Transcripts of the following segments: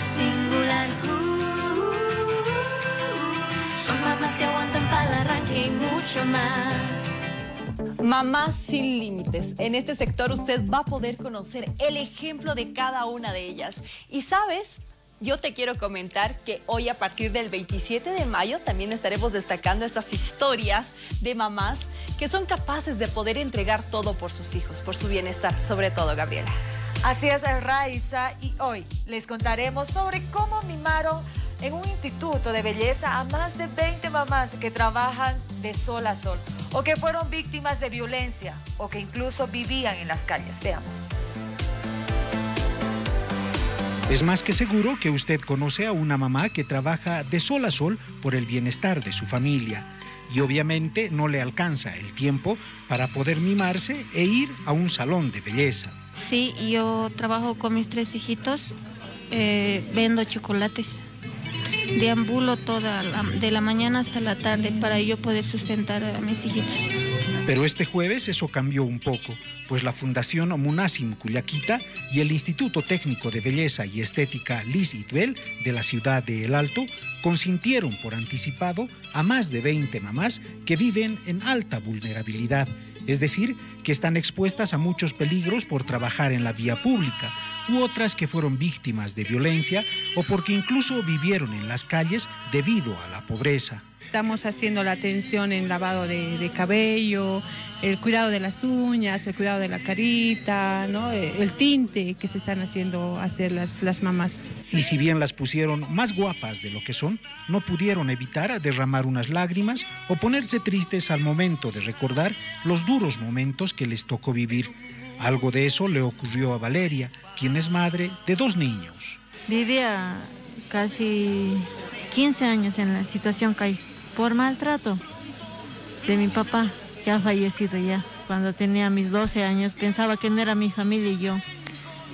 singular. son mamás que aguantan para el arranque y mucho más. Mamás sin límites. En este sector usted va a poder conocer el ejemplo de cada una de ellas. Y sabes, yo te quiero comentar que hoy a partir del 27 de mayo también estaremos destacando estas historias de mamás que son capaces de poder entregar todo por sus hijos, por su bienestar, sobre todo, Gabriela. Así es, Raiza, y hoy les contaremos sobre cómo mimaron en un instituto de belleza a más de 20 mamás que trabajan de sol a sol o que fueron víctimas de violencia o que incluso vivían en las calles. Veamos. Es más que seguro que usted conoce a una mamá que trabaja de sol a sol por el bienestar de su familia y obviamente no le alcanza el tiempo para poder mimarse e ir a un salón de belleza. Sí, yo trabajo con mis tres hijitos, eh, vendo chocolates deambulo toda de la mañana hasta la tarde para yo poder sustentar a mis hijitos. Pero este jueves eso cambió un poco, pues la Fundación Munasim Cuyaquita y el Instituto Técnico de Belleza y Estética Liz Itbel de la ciudad de El Alto consintieron por anticipado a más de 20 mamás que viven en alta vulnerabilidad, es decir, que están expuestas a muchos peligros por trabajar en la vía pública u otras que fueron víctimas de violencia o porque incluso vivieron en las calles debido a la pobreza. Estamos haciendo la atención en lavado de, cabello, el cuidado de las uñas, el cuidado de la carita, ¿no? el tinte que se están haciendo hacer las, las mamás. Y si bien las pusieron más guapas de lo que son, no pudieron evitar derramar unas lágrimas o ponerse tristes al momento de recordar los duros momentos que les tocó vivir. Algo de eso le ocurrió a Valeria, quien es madre de dos niños. Vivía casi 15 años en la situación que hay por maltrato de mi papá, ya fallecido ya. Cuando tenía mis 12 años pensaba que no era mi familia y yo.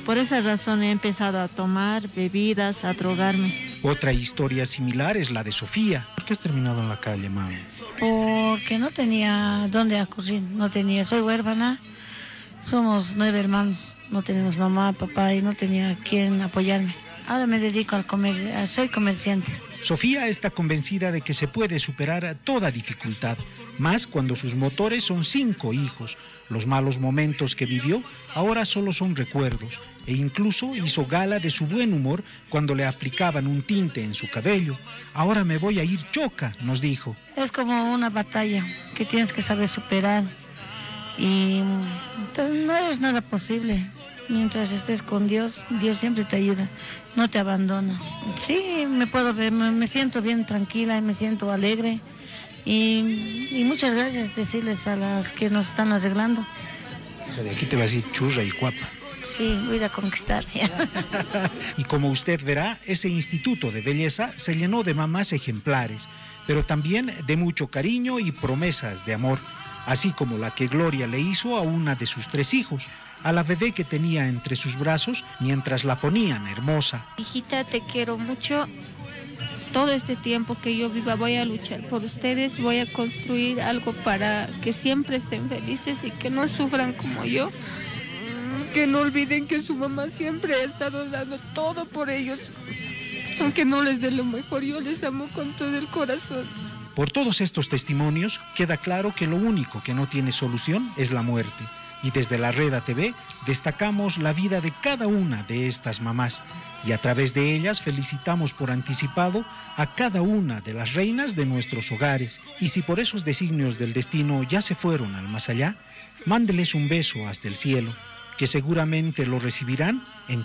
Por esa razón he empezado a tomar bebidas, a drogarme. Otra historia similar es la de Sofía. ¿Por qué has terminado en la calle, mami? Porque no tenía dónde acudir, no tenía, soy huérfana, somos nueve hermanos, no tenemos mamá, papá y no tenía quien apoyarme. Ahora me dedico al comer, soy comerciante. Sofía está convencida de que se puede superar toda dificultad, más cuando sus motores son cinco hijos. Los malos momentos que vivió ahora solo son recuerdos e incluso hizo gala de su buen humor cuando le aplicaban un tinte en su cabello. Ahora me voy a ir choca, nos dijo. Es como una batalla que tienes que saber superar y no es nada posible. Mientras estés con Dios, Dios siempre te ayuda, no te abandona. Sí, me puedo ver, me siento bien tranquila y me siento alegre. Y, muchas gracias decirles a las que nos están arreglando. O sea, de aquí te va a decir churra y guapa. Sí, voy a conquistar. y como usted verá, ese instituto de belleza se llenó de mamás ejemplares, pero también de mucho cariño y promesas de amor, así como la que Gloria le hizo a una de sus tres hijos, a la bebé que tenía entre sus brazos mientras la ponían hermosa. Hijita, te quiero mucho. Todo este tiempo que yo viva voy a luchar por ustedes, voy a construir algo para que siempre estén felices y que no sufran como yo. Que no olviden que su mamá siempre ha estado dando todo por ellos. Aunque no les dé lo mejor, yo les amo con todo el corazón. Por todos estos testimonios queda claro que lo único que no tiene solución es la muerte y desde la Red TV destacamos la vida de cada una de estas mamás y a través de ellas felicitamos por anticipado a cada una de las reinas de nuestros hogares. Y si por esos designios del destino ya se fueron al más allá, mándeles un beso hasta el cielo, que seguramente lo recibirán en